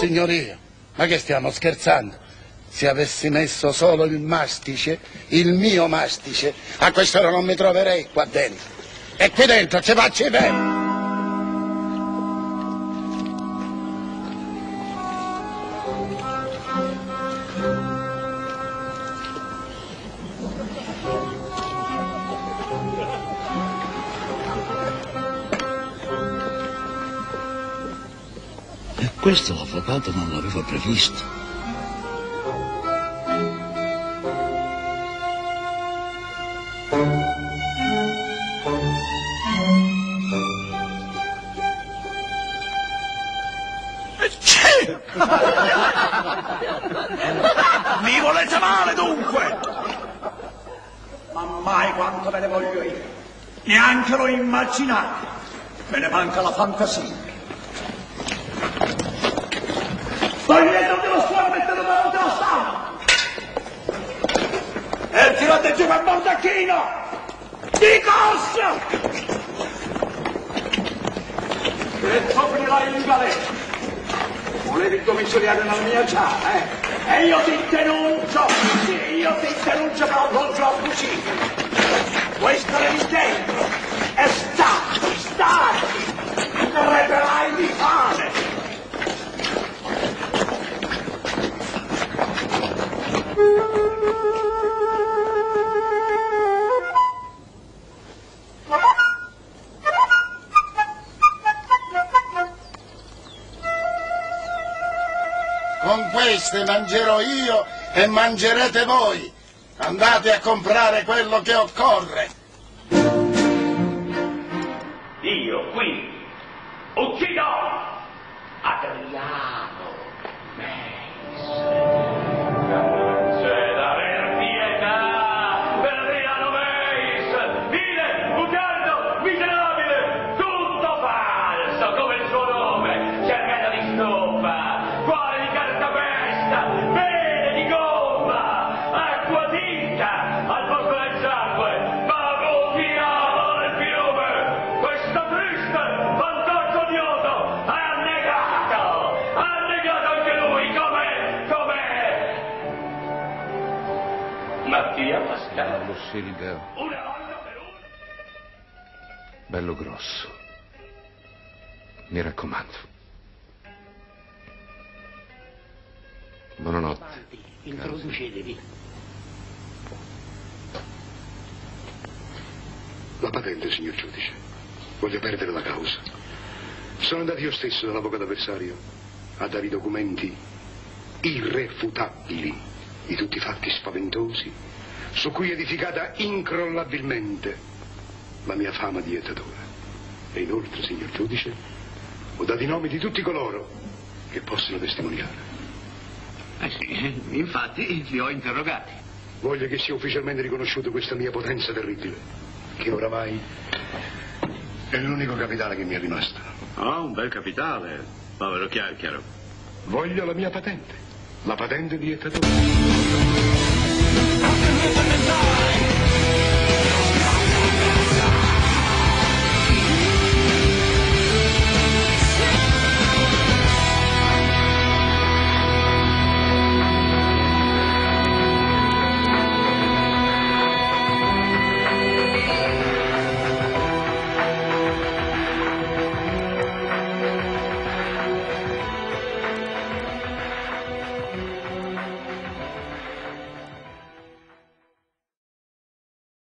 signoria, ma che stiamo scherzando? Se avessi messo solo il mastice, il mio mastice, a quest'ora non mi troverei qua dentro. E qui dentro ci faccio i questo l'avvocato non l'aveva previsto. Mi volete male dunque? Ma mai quanto ve ne voglio io. Neanche lo immaginate. Me ne manca la fantasia. E tirate giù quel bordacchino. Di corsa! E soffrirai in galera. Volevi il commissariato nella mia giara, eh? E io ti denuncio, sì, io ti denuncio per appoggio abusivo. Vuoi stare lì dentro Con queste mangerò io e mangerete voi. Andate a comprare quello che occorre. Io qui uccido Adriano Bello Silvio, bello grosso. Mi raccomando. Buonanotte. Introducetevi. La patente, signor giudice. Voglio perdere la causa. Sono andato io stesso dall'avvocato avversario a dare i documenti irrefutabili di tutti i fatti spaventosi su cui è edificata incrollabilmente la mia fama di jettatore. E inoltre, signor giudice, ho dato i nomi di tutti coloro che possono testimoniare. Eh sì, infatti li ho interrogati. Voglio che sia ufficialmente riconosciuta questa mia potenza terribile, che oramai è l'unico capitale che mi è rimasto. Ah, un bel capitale, povero chiacchiero. Voglio la mia patente, la patente di jettatore.